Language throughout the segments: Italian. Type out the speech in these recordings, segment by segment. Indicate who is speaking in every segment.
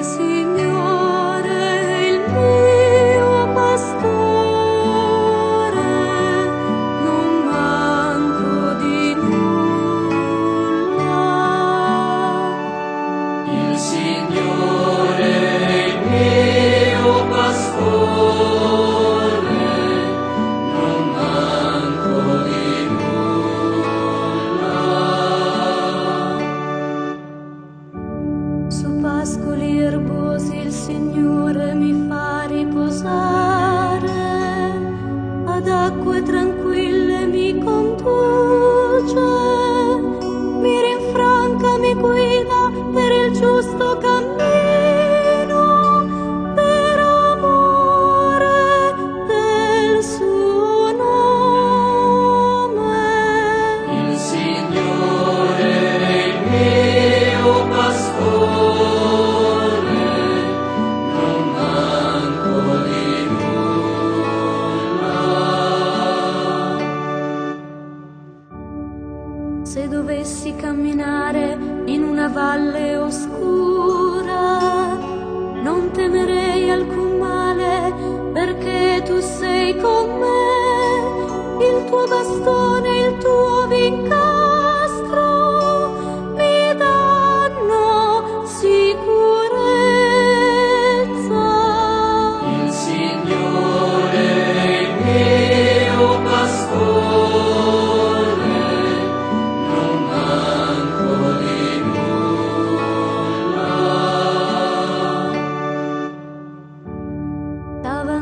Speaker 1: Il Signore valle oscura, non temerei alcun male, perché tu sei con me, il tuo bastone,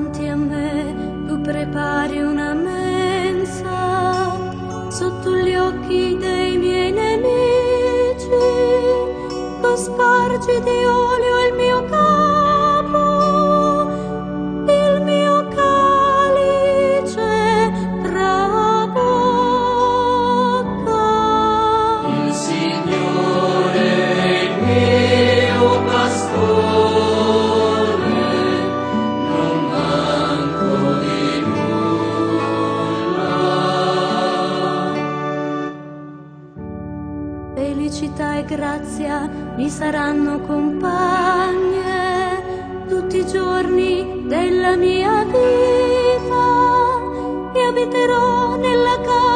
Speaker 1: Davanti a me tu prepari una mensa sotto gli occhi dei miei nemici. Tu spargi di Felicità e grazia mi saranno compagne tutti i giorni della mia vita e abiterò nella casa